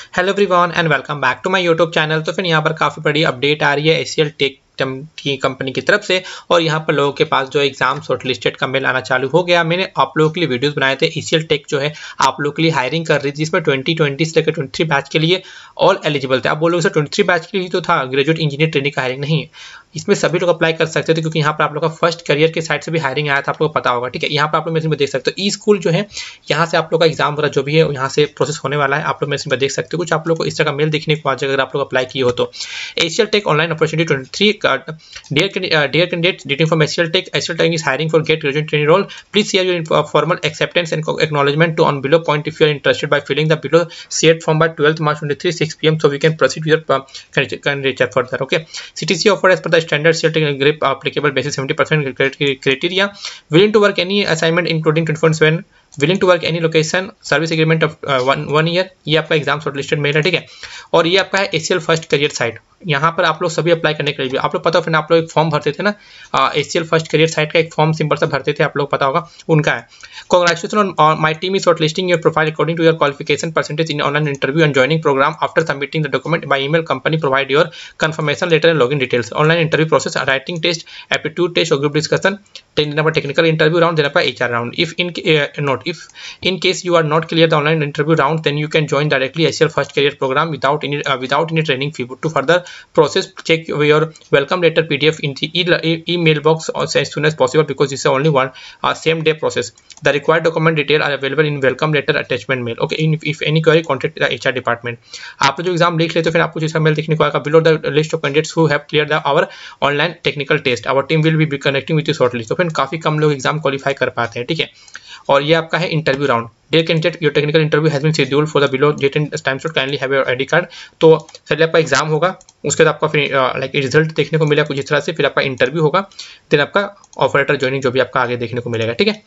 Hello everyone and welcome back to my YouTube channel तो फिर यहाँ पर काफ़ी बड़ी अपडेट आ रही है एसीएल टेक की कंपनी की तरफ़ से और यहाँ पर लोगों के पास जो एग्ज़ाम शॉर्ट लिस्टेड का मेल आना चालू हो गया। मैंने आप लोगों के लिए वीडियोस बनाए थे। एसीएल टेक जो है आप लोगों के लिए हायरिंग कर रही थी। जिसमें 2020 से लेकर 23 बैच के लिए ऑल एलिजिबल थे। आप बोलोगे सर 23 बैच के लिए तो था। ग्रेजुएट इंजीनियर ट्रेनिंग का हायरिंग नहीं है। इसमें सभी लोग अप्लाई कर सकते थे, क्योंकि यहाँ पर आप लोग का फ़र्स्ट करियर के साइड से भी हायरिंग आया था, आप लोग पता होगा, ठीक है? यहाँ पर आप लोग मैसेज देख सकते हो। ई स्कूल जो है, यहाँ से आप लोग का एग्ज़ाम वगैरह जो भी है, यहाँ से प्रोसेस होने वाला है। आप लोग मेरे देख सकते हो। कुछ आप लोग को इस तरह का मेल देखने को आ जाएगा अगर आप लोग अप्लाई किए हो तो। Asial Tech online opportunity twenty three dear candidate greeting for Asial Tech Asial Tech is hiring for GET graduate training role please share your formal acceptance and acknowledgement to on below point if you're interested by filling the below set form by twelfth March twenty three six P M so we can proceed your candidate for the okay C T C offer as per standard Tech grip applicable basis 70% criteria. Willing to work any assignment including 24/7 willing to work any location service agreement of one one year ये आपका exam short listed mail है ठीक है? और ये आपका है ACL first career site यहाँ पर आप लोग सभी अप्लाई करने के लिए आप लोग पता हो फिर आप लोग एक फॉर्म भरते थे ना? एसीएल फ़र्स्ट करियर साइट का एक फॉर्म सिंपल सा भरते थे आप लोग पता होगा उनका है। Congratulation on my team is shortlisting your profile according to your qualification percentage in online interview and joining program after submitting the document by email company provide your confirmation letter and login details online interview process writing test aptitude test और group discussion ten number technical interview round then up hr round. If in uh, note if in case you are not clear the online interview round then you can join directly SL first career program without any uh, without any training fee to further process check your welcome letter pdf in the e email box as soon as possible because this is only one uh, same day process the required document detail are available in welcome letter attachment mail okay in, if any query contact the hr department आप जो exam लिख लेते हो फिर आपको जिसका mail देखने को आएगा below the list of candidates who have clear the our online technical test our team will be connecting with you shortlist तो फिर काफ़ी कम लोग एग्ज़ाम क्वालिफाई कर पाते हैं ठीक है और ये आपका है interview round dear candidate your technical interview has been schedule for the below date and time shot kindly have your ID card तो पहले आपका एग्ज़ाम होगा, उसके बाद आपका फिर लाइक रिज़ल्ट देखने को मिलेगा कुछ इस तरह से, फिर आपका इंटरव्यू होगा देन आपका ऑपरेटर ज्वाइनिंग जो भी आपका आगे देखने को मिलेगा, ठीक है?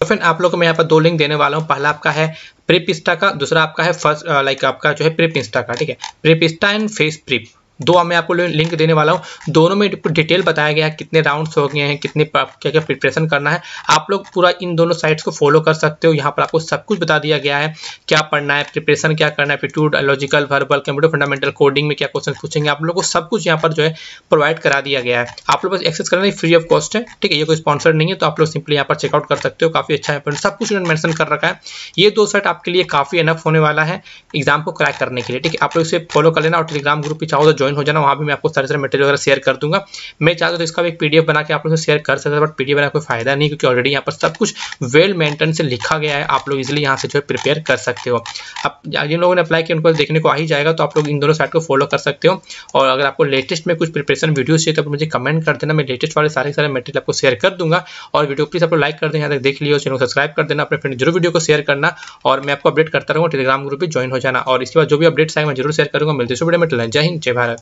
तो फिर आप लोग को मैं यहाँ पर दो लिंक देने वाला हूँ। पहला आपका है प्रिपिस्टा का, दूसरा आपका है फ़र्स्ट लाइक आपका जो है प्रिपिस्टा का, ठीक है? प्रिपिस्टा एंड फेस प्रिप दो मैं आपको लिंक देने वाला हूँ। दोनों में डिटेल बताया गया है कितने राउंड्स हो गए हैं, कितने क्या क्या प्रिपरेशन करना है। आप लोग पूरा इन दोनों साइट्स को फॉलो कर सकते हो। यहाँ पर आपको सब कुछ बता दिया गया है। क्या पढ़ना है प्रिपरेशन क्या करना है aptitude logical verbal computer fundamental coding में क्या क्वेश्चन पूछेंगे, आप लोग को सब कुछ यहाँ पर जो है प्रोवाइड करा दिया गया है। आप लोग बस एक्सेस करना फ्री ऑफ़ कॉस्ट है, ठीक है? ये कोई स्पॉन्सर नहीं है तो आप लोग सिंपली यहाँ पर चेकआउट कर सकते हो। काफ़ी अच्छा है सब कुछ मैंशन कर रखा है। ये दो साइट आपके लिए काफ़ी एनफ होने वाला है एग्ज़ाम को क्रैक करने के लिए, ठीक है? आप लोग इसे फॉलो कर लेना और टेलीग्राम ग्रुप भी चाहो तो ज्वाइन हो जाना, वहाँ भी मैं आपको सारे सारे मटेरियल वगैरह शेयर कर दूँगा। मैं चाहता तो इसका भी एक पीडीएफ बना के आप लोग शेयर कर सकते हैं बट पीडीएफ बना कोई फ़ायदा नहीं, क्योंकि ऑलरेडी यहाँ पर सब कुछ वेल मेंटेन से लिखा गया है। आप लोग इजिली यहाँ से जो है प्रिपेयर कर सकते हो। अब जिन लोगों ने अप्लाई किया, उनको देखने को आ ही जाएगा तो आप लोग इन दोनों साइट को फॉलो कर सकते हो। और अगर आपको लेटेस्ट में कुछ प्रिपरेशन वीडियो चाहिए तो मुझे कमेंट कर देना, मैं लेटेस्ट वाले सारे सारे मटेरियल आपको शेयर कर दूँगा। और वीडियो प्लीज़ आप लोग लाइक कर दें यहाँ तक देख लियो, चैनल सब्सक्राइब कर देना, अपने फ्रेंड ज़रूर वीडियो को शेयर करना। और मैं आपको अपडेट करता रहूँगा टेलीग्राम ग्रुप भी ज्वाइन हो जाना। और इसके बाद जो भी अपडेट्स आएँगे, मैं ज़रूर शेयर करूँगा। मिलते हैं वीडियो में जय हिंद, जय भारत।